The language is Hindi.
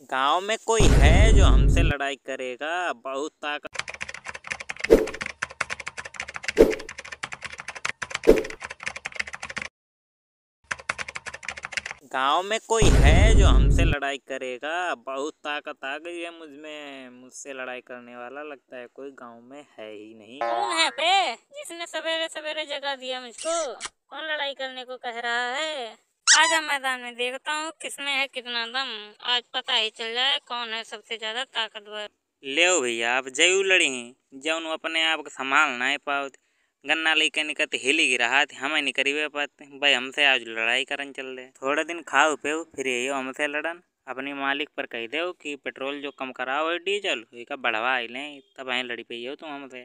गाँव में कोई है जो हमसे लड़ाई करेगा? बहुत ताकत गाँव में कोई है जो हमसे लड़ाई करेगा? बहुत ताकत आ गई है मुझमें। मुझसे लड़ाई करने वाला लगता है कोई गाँव में है ही नहीं। कौन है बे? जिसने सवेरे सवेरे जगा दिया मुझको। कौन लड़ाई करने को कह रहा है? आजा मैदान में देखता हूँ किसमें है, कितना दम। आज पता ही चल जाए कौन है सबसे ज़्यादा ताकतवर। ले भैया, आप जयू लड़ी जौन अपने आप को संभाल ना पाओ गन्ना लेके निकत हिली गिरा हमें नहीं करी पाते। भाई, हमसे आज लड़ाई करन चल रहे। थोड़े दिन खाओ पे फिर यही हमसे लड़न। अपनी मालिक पर कह दो कि पेट्रोल जो कम कराओ डीजल का बढ़वा लें। तब लड़ी पे हो तुम हमसे।